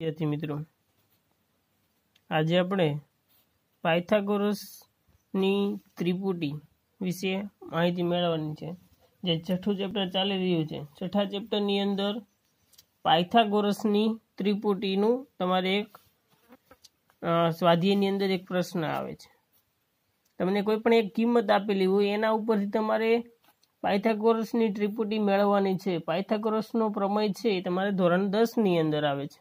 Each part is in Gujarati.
વિદ્યાર્થી મિત્રો, આજે આપણે પાયથાગોરસની ત્રિપુટી વિશે માહિતી મેળવવાની છે. જે છઠ્ઠું ચેપ્ટર ચાલી રહ્યું છે. છઠ્ઠા ચેપ્ટરની અંદર પાયથાગોરસની ત્રિપુટીનું તમારે એક સ્વાધ્યાયની અંદર એક પ્રશ્ન આવે છે. તમને કોઈ પણ એક કિંમત આપેલી હોય, એના ઉપરથી તમારે પાયથાગોરસની ત્રિપુટી મેળવવાની છે. પાયથાગોરસનો પ્રમેય છે એ તમારે ધોરણ દસની અંદર આવે છે.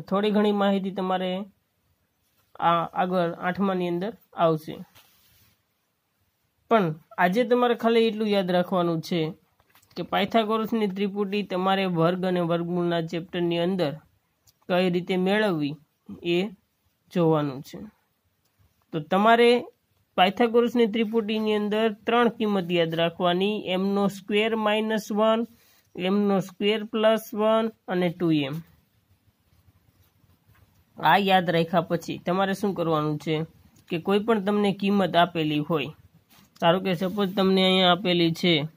થોડી ઘણી માહિતી તમારે આ આગળ આઠમાની અંદર આવશે. પણ આજે તમારે ખાલી એટલું યાદ રાખવાનું છે કે પાયથાગોરસની ત્રિપુટી તમારે વર્ગ અને વર્ગમૂળના ચેપ્ટરની અંદર કઈ રીતે મેળવવી એ જોવાનું છે. તો તમારે પાયથાગોરસની ત્રિપુટીની અંદર ત્રણ કિંમત યાદ રાખવાની એમનો સ્ક્વેર માઇનસ વન એમનો સ્ક્વેર પ્લસ વન અને ટુ એમ આ યાદ રાખ્યા પછી તમારે શું કરવાનું છે કે કોઈ પણ તમને કિંમત આપેલી હોય, ધારો કે સપોઝ તમને અહીંયા આપેલી છે,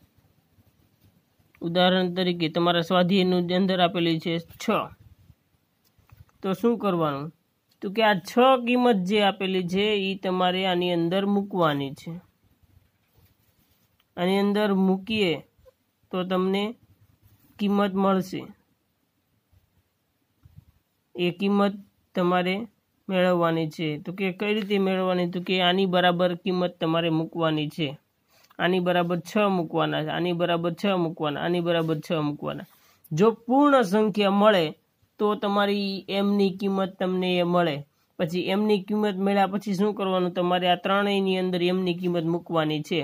ઉદાહરણ તરીકે તમારા સ્વાધ્યાયનું અંદર આપેલી છે છ, તો શું કરવાનું? તો કે આ છ કિંમત જે આપેલી છે એ તમારે આની અંદર મૂકવાની છે. આની અંદર મૂકીએ તો તમને કિંમત મળશે. એ કિંમત તમારે મેળવવાની છે. તો કે કઈ રીતે મેળવવાની? તો કે આની બરાબર કિંમત તમારે મૂકવાની છે. આની બરાબર છ મૂકવાના છે. આની બરાબર છ મૂકવાના. આની બરાબર છ મૂકવાના. જો પૂર્ણ સંખ્યા મળે, તો તમારી એમની કિંમત તમને એ મળે. પછી એમની કિંમત મળ્યા પછી શું કરવાનું? તમારે આ ત્રણેયની અંદર એમની કિંમત મૂકવાની છે.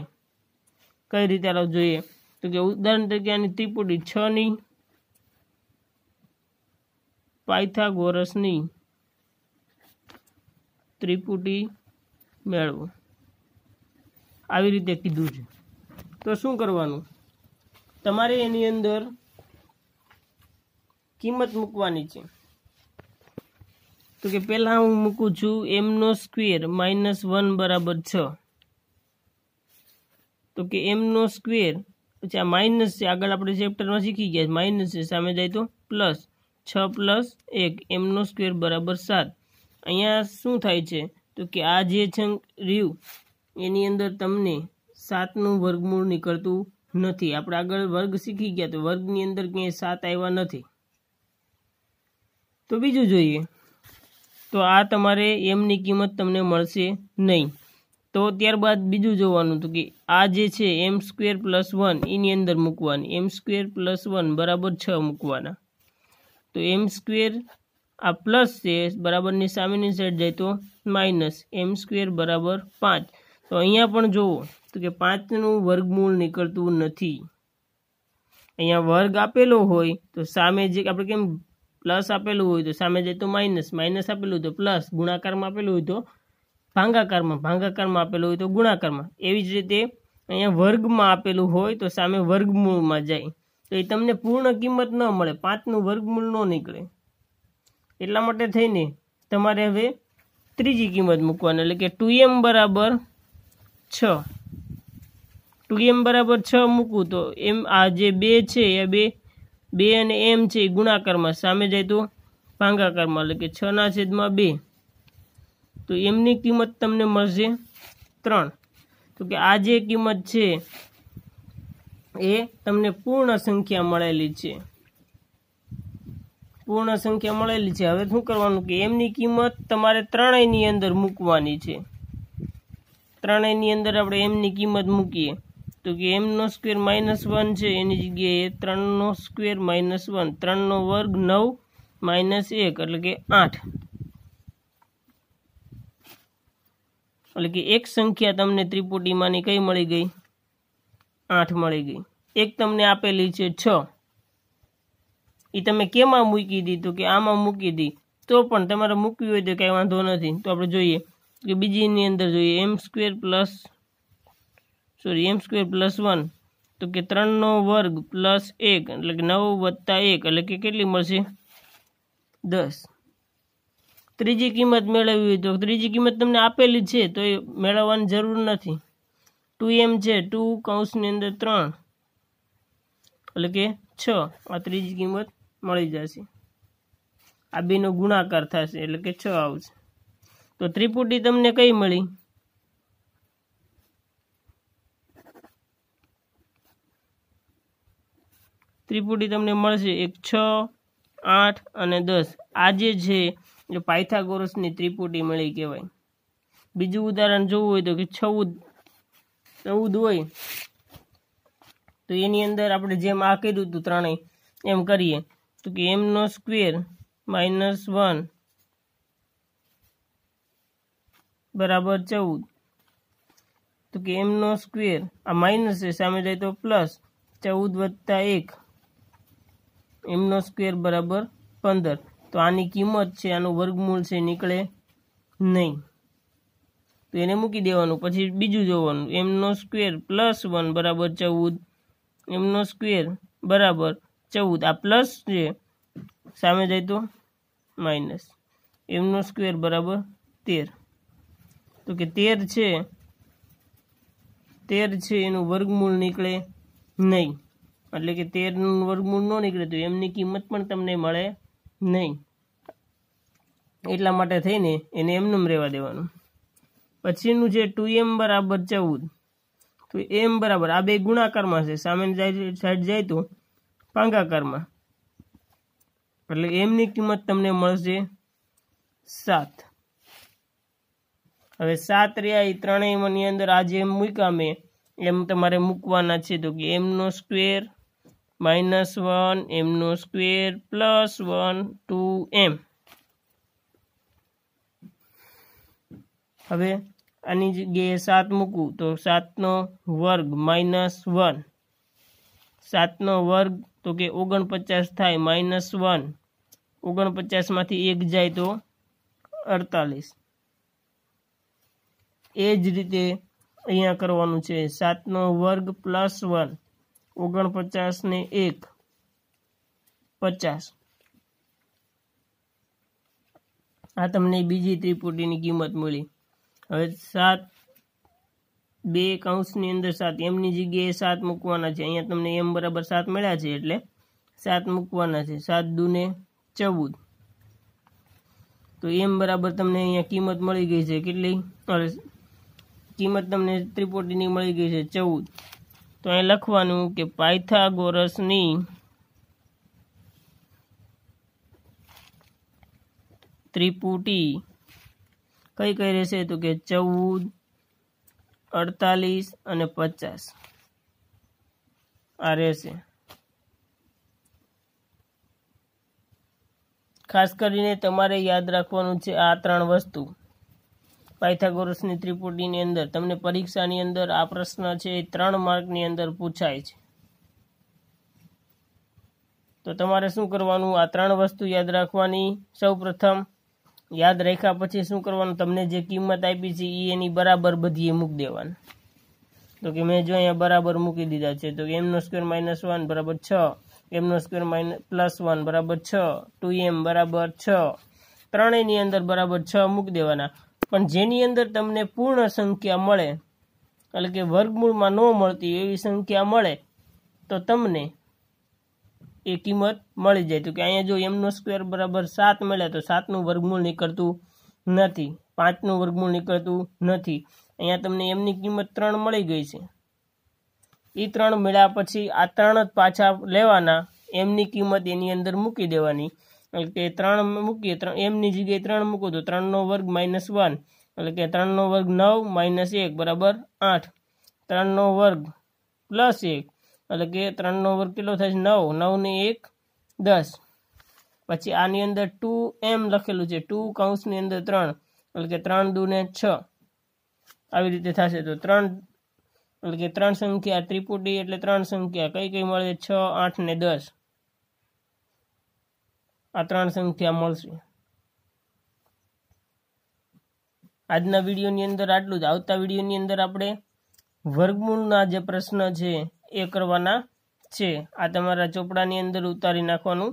કઈ રીતે ચાલો જોઈએ? તો કે ઉદાહરણ તરીકે આની ત્રિપુટી છ ની, પાયથાગોરસની ત્રિપુટી મેળવો. આવી રીતે કીધું છે. તો શું કરવાનું? તમારે એની અંદર કિંમત મૂકવાની છે. તો કે પહેલાં હું મૂકું છું એમનો સ્ક્વેર માઇનસ વન બરાબર છ. તો કે એમનો સ્ક્વેર, પછી આ માઇનસ છે, આગળ આપણે ચેપ્ટરમાં શીખી ગયા માઇનસ છે, સામે જાય તો પ્લસ. છ પ્લસ એક, એમનો સ્ક્વેર બરાબર સાત. અહીંયા શું થાય છે? તો કે આ જે છે રહ્યું એની અંદર તમને સાતનું વર્ગમૂળ નીકળતું નથી. આપણે આગળ વર્ગ શીખી ગયા, તો વર્ગની અંદર ક્યાંય સાત આવ્યા નથી. તો બીજું જોઈએ. તો આ તમારે એમની કિંમત તમને મળશે નહીં. તો ત્યારબાદ બીજું જોવાનું હતું કે આ જે છે, એમ સ્ક્વેર પ્લસ વન, એની અંદર મૂકવાની. એમ સ્ક્વેર પ્લસ વન બરાબર છ મૂકવાના. તો એમ સ્ક્વેર આ પ્લસ છે, બરાબરની સામેની સાઈડ જાય તો માઇનસ એમ સ્ક્વેર બરાબર પાંચ. તો અહીંયા પણ જુઓ તો કે પાંચનું વર્ગમૂળ નીકળતું નથી. અહીંયા વર્ગ આપેલો હોય તો સામે જે, આપણે કેમ પ્લસ આપેલું હોય તો સામે જાય તો માઇનસ માઇનસ આપેલું હોય તો પ્લસ, ગુણાકારમાં આપેલું હોય તો ભાંગાકારમાં ભાંગાકારમાં આપેલું હોય તો ગુણાકારમાં. એવી જ રીતે અહીંયા વર્ગમાં આપેલું હોય તો સામે વર્ગમૂળમાં જાય. તો એ તમને પૂર્ણ કિંમત ન મળે, પાંચનું વર્ગમૂળ ન નીકળે. એટલા માટે થઈને તમારે હવે ત્રીજી કિંમત મૂકવાની, એટલે કે ટુ એમ બરાબર છ. ટુ એમ બરાબર છ મૂકવું તો એમ આ જે બે છે, એ બે બે અને એમ છે, એ ગુણાકારમાં સામે જાય તો ભાંગાકારમાં, એટલે કે છના છેદમાં બે. તો એમની કિંમત તમને મળશે ત્રણ. તો કે આ જે કિંમત છે, એ તમને પૂર્ણ સંખ્યા મળેલી છે. પૂર્ણ સંખ્યા મળેલી છે. હવે શું કરવાનું કે એમની કિંમત તમારે ત્રણેયની અંદર મૂકવાની છે. ત્રણેયની અંદર આપણે એમની કિંમત મૂકીએ. તો કે એમનો સ્ક્વેર માઇનસ વન છે. એની જગ્યાએ ત્રણનો સ્ક્વેર માઇનસ વન ત્રણનો વર્ગ નવ માઇનસ એક, એટલે કે આઠ. એટલે કે એક સંખ્યા તમને ત્રિપુટીમાંની કઈ મળી ગઈ? આઠ મળી ગઈ. એક તમને આપેલી છે છ. એ તમે કેમાં મૂકી દી તો કે આમાં મૂકી દી? તો પણ તમારે મૂકવી હોય તો કાંઈ વાંધો નથી. તો આપણે જોઈએ કે બીજીની અંદર જોઈએ m square plus, sorry, m square plus one. તો કે ત્રણનો વર્ગ પ્લસ એક, એટલે કે નવ વત્તા એક, એટલે કે કેટલી મળશે? દસ. ત્રીજી કિંમત મેળવવી હોય તો, ત્રીજી કિંમત તમને આપેલી છે, તો એ મેળવવાની જરૂર નથી. ટુ એમ છે, ટુ કૌંસની અંદર ત્રણ, એટલે કે છ. આ ત્રીજી કિંમત મળી જશે. આ બેનો ગુણાકાર થશે એટલે કે છ આવશે. તો ત્રિપુટી તમને કઈ મળી? ત્રિપુટી તમને મળશે એક, છ, આઠ અને દસ. આજે છે એ પાયથાગોરસની ત્રિપુટી મળી કહેવાય. બીજું ઉદાહરણ જોવું હોય તો કે ચૌદ ચૌદ હોય. તો એની અંદર આપણે જેમ આ કર્યું હતું ત્રણેય, એમ કરીએ. તો કે એમનો સ્ક્વેર માઇનસ વન બરાબર ચૌદ. તો કે એમનો સ્ક્વેર આ માઇનસ છે, સામે જાય તો પ્લસ ચૌદ વત્તા એક. એમનો સ્ક્વેર બરાબર પંદર. તો આની કિંમત છે, આનું વર્ગમૂળ છે, નીકળે નહીં. તો એને મૂકી દેવાનું, પછી બીજું જોવાનું. એમનો સ્ક્વેર પ્લસ વન બરાબર ચૌદ. એમનો સ્ક્વેર બરાબર ચૌદ. આ પ્લસ છે. સામે જાય તો માઇનસ એમનો સ્ક્વેર બરાબર તેર. તો કે તેર છે. તેર છે, એનું વર્ગમૂળ નીકળે નહીં. એટલે કે તેરનું વર્ગમૂળ ન નીકળે તો એમની કિંમત પણ તમને મળે નહીં. એટલા માટે થઈને એને એમનેમ રહેવા દેવાનું. પછીનું છે ટુ એમ બરાબર ચૌદ. તો એમ બરાબર. આ બે ગુણાકારમાં છે. સામેની સાઈડ જાય તો પાંગાકારમાં એટલે એમની કિંમત તમને મળશે સાત. હવે સાત રહ્યા એ ત્રણેયમાંની અંદર આ એમ મૂક્યા મેં એમ તમારે મૂકવાના છે તો કે એમનો સ્ક્વેર માઇનસ વન એમનો square plus one two m હવે આની જગ્યાએ સાત મૂકું તો સાતનો વર્ગ માઇનસ વન સાતનો વર્ગ તો કે ઓગણપચાસ થાય, માઇનસ વન. ઓગણપચાસમાંથી એક જાય તો અડતાલીસ. એ જ રીતે અહીંયા કરવાનું છે. સાતનો વર્ગ પ્લસ વન. ઓગણપચાસ ને એક. પચાસ. આ તમને બીજી ત્રિપુટીની કિંમત મળી. હવે સાત બે કૌંસની અંદર સાત, એમની જગ્યાએ સાત મૂકવાના છે. અહીંયા તમને એમ બરાબર સાત મળ્યા છે એટલે સાત મૂકવાના છે. સાત દુને ચૌદ. તો એમ બરાબર તમને અહીંયા કિંમત મળી ગઈ છે. કેટલી? કિંમત તમને ત્રિપુટીની મળી ગઈ છે, ચૌદ. તો અહીં લખવાનું કે પાયથાગોરસની ત્રિપુટી કઈ કઈ રહેશે? તો કે ચૌદ અડતાલીસ અને પચાસ. આ રહેશે. ખાસ કરીને તમારે યાદ રાખવાનું છે આ ત્રણ વસ્તુ. પાયથાગોરસની ત્રિપુટીની અંદર તમને પરીક્ષાની અંદર આ પ્રશ્ન છે એ ત્રણ માર્કની અંદર પૂછાય છે. તો તમારે શું કરવાનું? આ ત્રણ વસ્તુ યાદ રાખવાની. સૌ પ્રથમ યાદ રાખ્યા પછી શું કરવાનું? તમને જે કિંમત આપી છે એ એની બરાબર બધી એ મૂકી દેવાની. તો કે મેં જો અહીંયા બરાબર મૂકી દીધા છે, તો એમનો સ્ક્વેર માઇનસ વન બરાબર છ, એમનો સ્ક્વેર માઇનસ પ્લસ વન બરાબર છ ટુ એમ બરાબર છ, ત્રણેયની અંદર બરાબર છ મૂકી દેવાના. પણ જેની અંદર તમને પૂર્ણ સંખ્યા મળે, એટલે કે વર્ગમૂળમાં ન મળતી એવી સંખ્યા મળે, તો તમને એ કિંમત મળી જાય. તો કે અહીંયા જો એમનો સ્ક્વેર બરાબર સાત મળે તો સાતનું વર્ગમૂળ નીકળતું નથી. પાંચનું વર્ગમૂળ નીકળતું નથી. અહીંયા તમને એમની કિંમત ત્રણ મળી ગઈ છે. એ ત્રણ મળ્યા પછી આ ત્રણ જ પાછા લેવાના. એમની કિંમત એની અંદર મૂકી દેવાની. એટલે કે ત્રણ મૂકીએ, ત્રણ એમની જગ્યાએ ત્રણ મૂકો તો ત્રણનો વર્ગ માઇનસ વન એટલે કે ત્રણનો વર્ગ નવ માઇનસ એક, બરાબર આઠ. ત્રણનો વર્ગ પ્લસ એક. એટલે કે ત્રણનો વર્ગ કેટલો થાય છે? નવ. નવ ને એક, દસ. પછી આની અંદર ટુ એમ લખેલું છે. ટુ કૌંસની અંદર ત્રણ. એટલે કે ત્રણ દુ ને છ. આવી રીતે થશે. તો ત્રણ, એટલે કે ત્રણ સંખ્યા ત્રિપુટી એટલે ત્રણ સંખ્યા કઈ કઈ મળે? છ, આઠ ને દસ. આ ત્રણ સંખ્યા મળશે. આજના વિડીયોની અંદર આટલું જ. આવતા વિડીયોની અંદર આપણે વર્ગમૂળના જે પ્રશ્ન છે એ કરવાના છે. આ તમારા ચોપડાની અંદર ઉતારી નાખવાનું